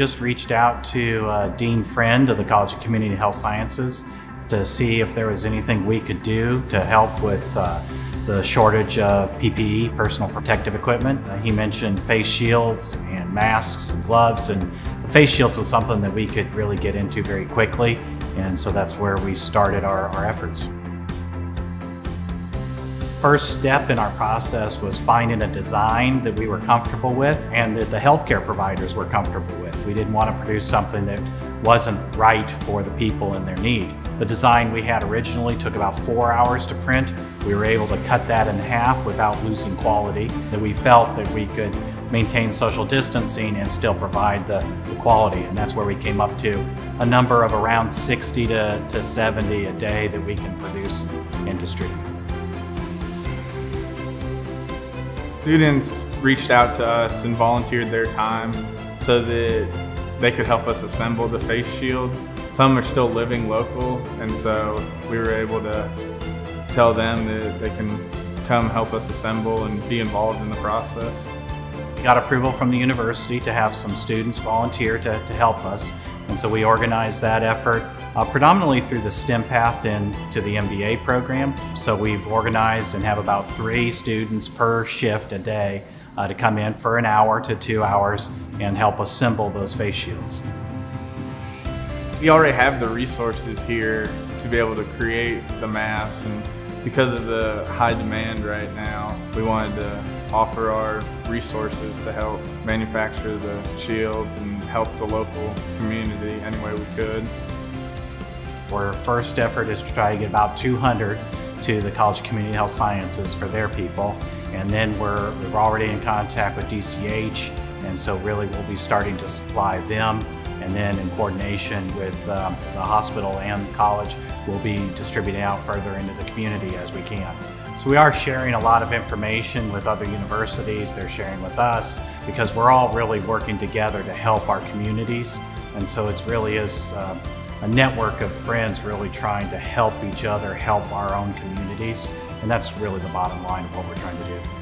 just reached out to uh, Dean Friend of the College of Community Health Sciences to see if there was anything we could do to help with uh, the shortage of PPE, personal protective equipment. Uh, he mentioned face shields and masks and gloves, and the face shields was something that we could really get into very quickly, and so that's where we started our, our efforts. First step in our process was finding a design that we were comfortable with and that the healthcare providers were comfortable with. We didn't want to produce something that wasn't right for the people and their need. The design we had originally took about four hours to print. We were able to cut that in half without losing quality. That we felt that we could maintain social distancing and still provide the, the quality. And that's where we came up to a number of around 60 to, to 70 a day that we can produce and distribute. Students reached out to us and volunteered their time so that they could help us assemble the face shields. Some are still living local, and so we were able to tell them that they can come help us assemble and be involved in the process. Got approval from the university to have some students volunteer to, to help us, and so we organized that effort uh, predominantly through the STEM path into the MBA program. So we've organized and have about three students per shift a day uh, to come in for an hour to two hours and help assemble those face shields. We already have the resources here to be able to create the masks and because of the high demand right now, we wanted to offer our resources to help manufacture the shields and help the local community any way we could. Our first effort is to try to get about 200 to the College of Community Health Sciences for their people. And then we're, we're already in contact with DCH, and so really we'll be starting to supply them. And then in coordination with um, the hospital and college, we'll be distributing out further into the community as we can. So we are sharing a lot of information with other universities, they're sharing with us, because we're all really working together to help our communities. And so it really is uh, a network of friends really trying to help each other, help our own communities. And that's really the bottom line of what we're trying to do.